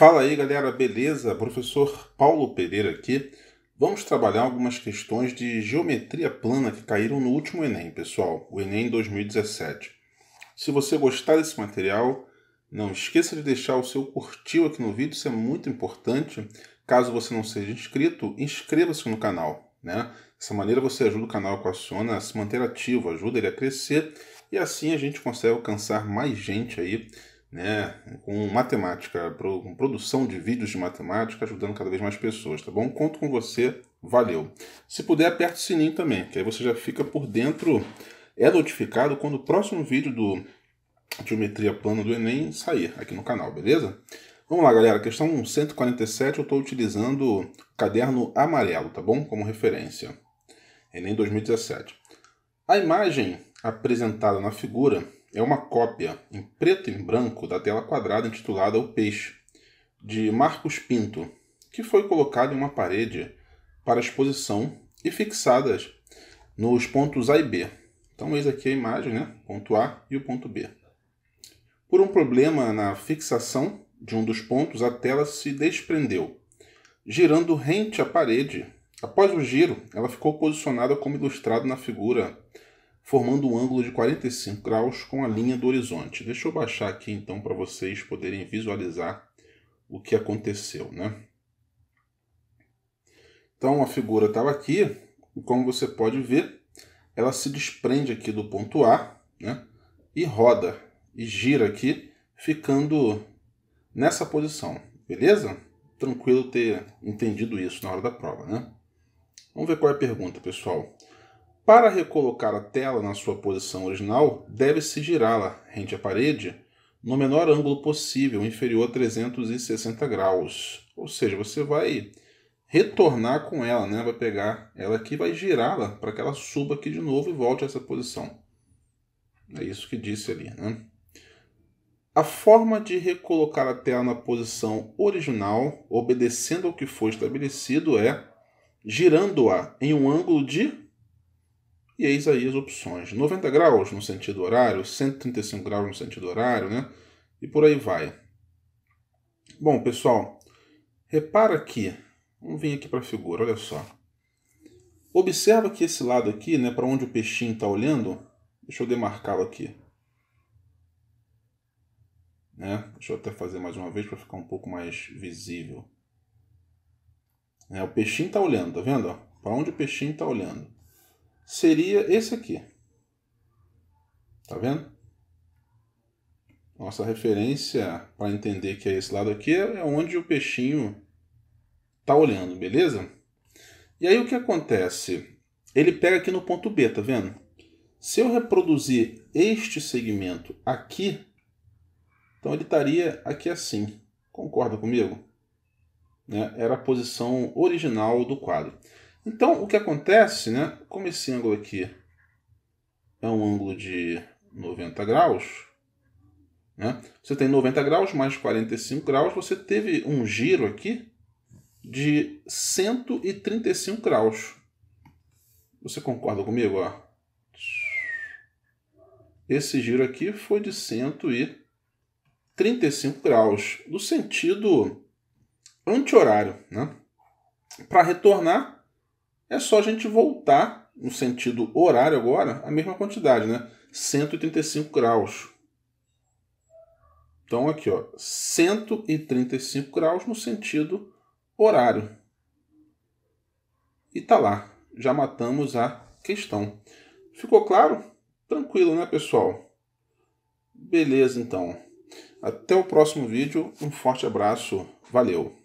Fala aí galera, beleza? Professor Paulo Pereira aqui. Vamos trabalhar algumas questões de geometria plana que caíram no último Enem, pessoal, o Enem 2017. Se você gostar desse material, não esqueça de deixar o seu curtir aqui no vídeo, isso é muito importante. Caso você não seja inscrito, inscreva-se no canal. Né? Dessa maneira você ajuda o canal Equaciona a se manter ativo, ajuda ele a crescer e assim a gente consegue alcançar mais gente aí né, com matemática, com produção de vídeos de matemática, ajudando cada vez mais pessoas, tá bom? Conto com você, valeu. Se puder, aperte o sininho também, que aí você já fica por dentro, é notificado quando o próximo vídeo do Geometria Plana do Enem sair aqui no canal, beleza? Vamos lá, galera, questão 147, eu estou utilizando o caderno amarelo, tá bom? Como referência. Enem 2017. A imagem apresentada na figura é uma cópia em preto e branco da tela quadrada intitulada O Peixe, de Marcos Pinto, que foi colocada em uma parede para exposição e fixadas nos pontos A e B. Então, eis aqui a imagem, né? ponto A e o ponto B. Por um problema na fixação de um dos pontos, a tela se desprendeu, girando rente à parede. Após o giro, ela ficou posicionada como ilustrado na figura formando um ângulo de 45 graus com a linha do horizonte. Deixa eu baixar aqui então para vocês poderem visualizar o que aconteceu, né? Então a figura estava aqui, e como você pode ver, ela se desprende aqui do ponto A, né? E roda e gira aqui, ficando nessa posição, beleza? Tranquilo ter entendido isso na hora da prova, né? Vamos ver qual é a pergunta, pessoal. Para recolocar a tela na sua posição original, deve-se girá-la rente à parede no menor ângulo possível, inferior a 360 graus. Ou seja, você vai retornar com ela, né? vai pegar ela aqui vai girá-la para que ela suba aqui de novo e volte a essa posição. É isso que disse ali. Né? A forma de recolocar a tela na posição original, obedecendo ao que foi estabelecido, é girando-a em um ângulo de e eis aí as opções. 90 graus no sentido horário, 135 graus no sentido horário, né? E por aí vai. Bom, pessoal, repara aqui. Vamos vir aqui para a figura, olha só. Observa que esse lado aqui, né, para onde o peixinho está olhando, deixa eu demarcá-lo aqui. Né? Deixa eu até fazer mais uma vez para ficar um pouco mais visível. É, o peixinho está olhando, tá vendo? Para onde o peixinho está olhando seria esse aqui. Tá vendo? Nossa referência para entender que é esse lado aqui é onde o peixinho tá olhando, beleza? E aí o que acontece? Ele pega aqui no ponto B, tá vendo? Se eu reproduzir este segmento aqui, então ele estaria aqui assim. Concorda comigo? Né? Era a posição original do quadro. Então, o que acontece, né? Como esse ângulo aqui é um ângulo de 90 graus, né? Você tem 90 graus mais 45 graus, você teve um giro aqui de 135 graus. Você concorda comigo? Ó? Esse giro aqui foi de 135 graus, no sentido anti-horário. Né? Para retornar, é só a gente voltar no sentido horário agora, a mesma quantidade, né? 135 graus. Então aqui, ó, 135 graus no sentido horário. E tá lá, já matamos a questão. Ficou claro? Tranquilo, né, pessoal? Beleza, então. Até o próximo vídeo. Um forte abraço. Valeu!